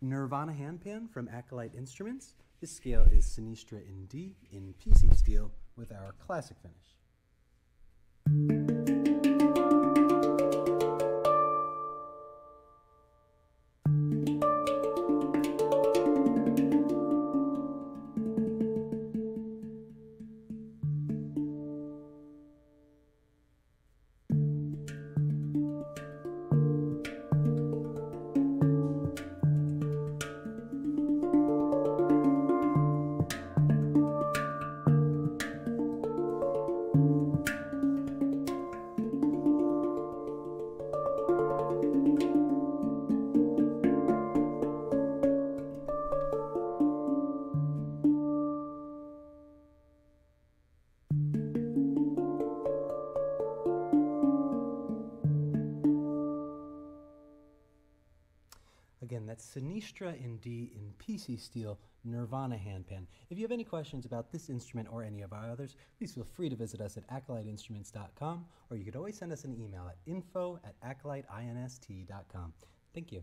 Nirvana handpan from Acolyte Instruments. This scale is Sinistra in D in PC steel with our classic finish. Again, that's Sinistra in D in PC steel Nirvana handpan. If you have any questions about this instrument or any of our others, please feel free to visit us at acolyteinstruments.com or you could always send us an email at info at acolyteinst.com. Thank you.